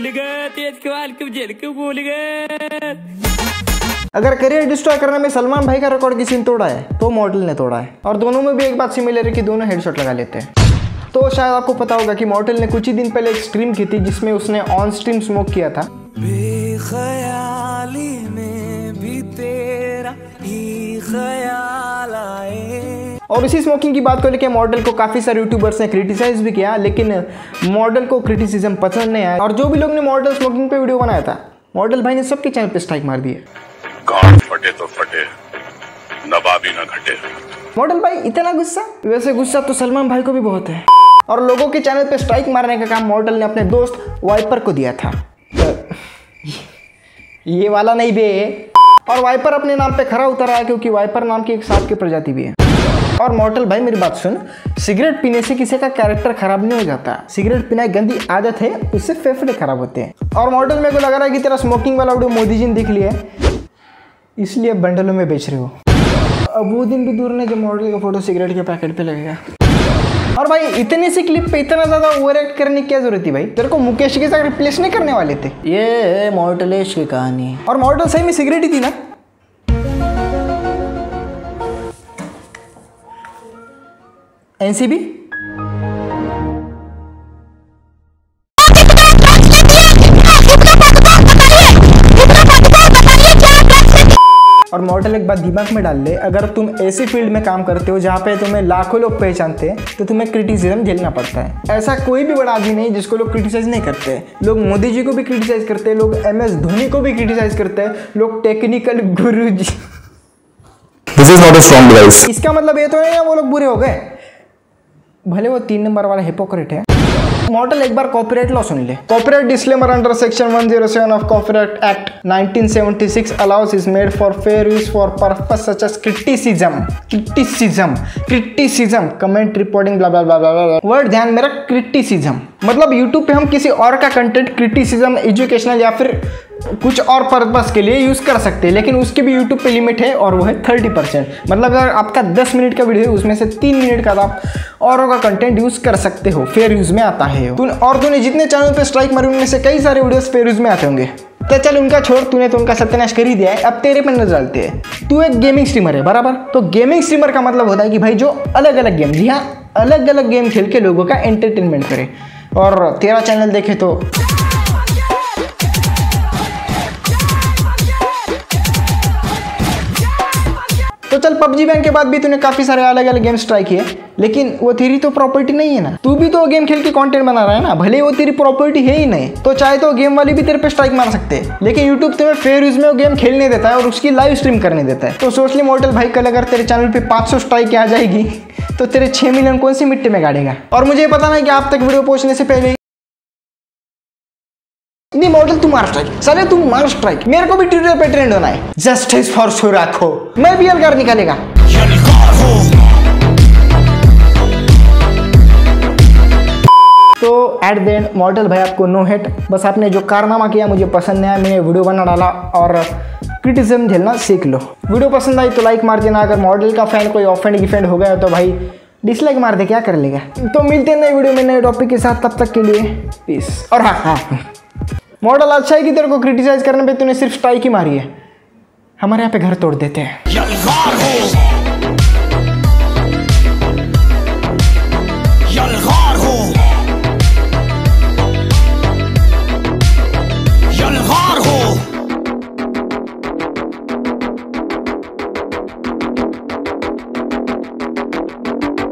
भूल गए तेज के जेल क्यों भूल गए। अगर करियर डिस्ट्रॉय करने में सलमान भाई का रिकॉर्ड किसी ने तोड़ा है तो मॉडल ने तोड़ा है। और दोनों में भी एक बात सिमिलर है कि दोनों हेडशॉट लगा लेते हैं। तो शायद आपको पता होगा कि मॉडल ने कुछ ही दिन पहले एक स्ट्रीम की थी जिसमें उसने ऑन स्ट्रीम स्मोक किया था। में भी तेरा ही ख्याल और इसी स्मोकिंग की बात को लेकर मॉडल को काफ़ी सारे यूट्यूबर्स ने क्रिटिसाइज भी किया लेकिन मॉडल को क्रिटिसिज्म पसंद नहीं आया। और जो भी लोग ने मॉडल स्मोकिंग पे वीडियो बनाया था मॉडल भाई ने सबके चैनल पे स्ट्राइक मार दिए फटे तो फटे नवाबी न घटे। मॉडल भाई इतना गुस्सा? वैसे गुस्सा तो सलमान भाई को भी बहुत है। और लोगों के चैनल पे स्ट्राइक मारने का काम मॉडल ने अपने दोस्त वाइपर को दिया था। ये वाला नहीं बे और वाइपर अपने नाम पे खरा उतर आया क्योंकि वाइपर नाम की एक सांप की प्रजाति भी है। और मॉडल भाई मेरी बात सुन। सिगरेट पीने से किसी का कैरेक्टर खराब नहीं हो जाता। सिगरेट पीना एक गंदी आदत है उससे फेफड़े खराब होते हैं। और मॉडल मेरे को लग रहा है कि तेरा स्मोकिंग वाला वीडियो मोदी जी ने देख लिया है। इसलिए बंडलों में बेच रहे हो। अब वो दिन भी दूर नहीं जब मॉडल का फ़ोटो सिगरेट के पैकेट पे लगेगा। और भाई इतने से क्लिप पे इतना ज़्यादा ओवर एक्ट करने की क्या ज़रूरत थी भाई? तेरे को मुकेश के साथ रिप्लेस नहीं करने वाले थे। ये मॉडलेश की कहानी। और मॉडल सही में सिगरेट ही थी ना? एनसीबी? और मॉडल एक बात दिमाग में डाल ले अगर तुम ऐसी फ़ील्ड में काम करते हो जहाँ पे तुम्हें लाखों लोग पहचानते हैं तो तुम्हें क्रिटिसिज्म झेलना पड़ता है। ऐसा कोई भी बड़ा आदमी नहीं जिसको लोग क्रिटिसाइज नहीं करते लोग मोदी जी को भी क्रिटिसाइज करते हैं लोग एम एस धोनी को भी क्रिटिसाइज करते हैं लोग technical Guru ji is not a strong device. इसका मतलब ये तो नहीं है वो लोग बुरे हो गए। भले वो तीन नंबर वाला हिपोक्रेट है। मॉडल एक बार कॉपीराइट लॉ। सुन ले copyright disclaimer under section 107 of copyright act 1976 allows is made for fair use for purpose such as criticism criticism criticism comment reporting blah blah blah blah word ध्यान मेरा criticism मतलब YouTube पे हम किसी और का कंटेंट क्रिटिसिज्म एजुकेशनल या फिर कुछ और पर्पस के लिए यूज़ कर सकते हैं, लेकिन उसकी भी यूट्यूब पे लिमिट है और वो है थर्टी परसेंट मतलब अगर आपका दस मिनट का वीडियो है, उसमें से तीन मिनट का आप औरों का कंटेंट यूज़ कर सकते हो फेयर यूज़ में आता है तूने और तूने जितने चैनल पे स्ट्राइक मारे, उनमें से कई सारे वीडियोस फेयर यूज़ में आते होंगे। तो चल उनका छोड़, तूने तो उनका सत्यानाश कर ही दिया है, अब तेरे पर नज़र डालते हैं। तू एक गेमिंग स्ट्रीमर है, बराबर? तो गेमिंग स्ट्रीमर का मतलब होता है कि भाई जो अलग अलग गेम जी हाँ अलग अलग गेम खेल के लोगों का एंटरटेनमेंट करे। और तेरा चैनल देखे तो। तो चल, पबजी बैन के बाद भी तूने काफ़ी सारे अलग अलग गेम्स ट्राई किए, लेकिन वो तेरी तो प्रॉपर्टी नहीं है ना। तू भी तो गेम खेल के कंटेंट बना रहा है ना, भले वो तेरी प्रॉपर्टी है ही नहीं तो चाहे तो गेम वाली भी तेरे पे स्ट्राइक मार सकते हैं। लेकिन यूट्यूब तुम्हें फेयर यूज़ में वो गेम खेलने देता है और उसकी लाइव स्ट्रीम करने देता है। तो सोच ली मॉडल भाई, कल अगर तेरे चैनल पे 500 स्ट्राइक आ जाएगी तो तेरे 6 मिलियन कौन सी मिट्टी में गाड़ेगा? और मुझे पता नहीं कि आप तक वीडियो पहुँचने से पहले नहीं मॉडल तू मार स्ट्राइक साले तू मार स्ट्राइक मेरे को भी ट्विटर पे ट्रेंड होना है। जस्टिस फॉर सुराखो मैं भी अलगार निकालेगा। तो एट द एंड मॉडल भाई आपको नो हेट बस आपने जो कारनामा किया मुझे पसंद नहीं आया, मैंने वीडियो बना डाला और क्रिटिसिज्म झेलना सीख लो। वीडियो पसंद आई तो लाइक मार देना। अगर मॉडल का फ़ैन कोई ऑफेंड गिफेंड हो गया तो भाई डिसलाइक मार दे, क्या कर लेगा? तो मिलते हैं नए वीडियो में नए टॉपिक के साथ। तब तक के लिए पीस और हाँ हाँ। मॉडल अच्छा है कि तेरे को क्रिटिसाइज करने पे तूने सिर्फ़ स्ट्राइक ही मारी है? हमारे यहाँ पे घर तोड़ देते हैं। हो।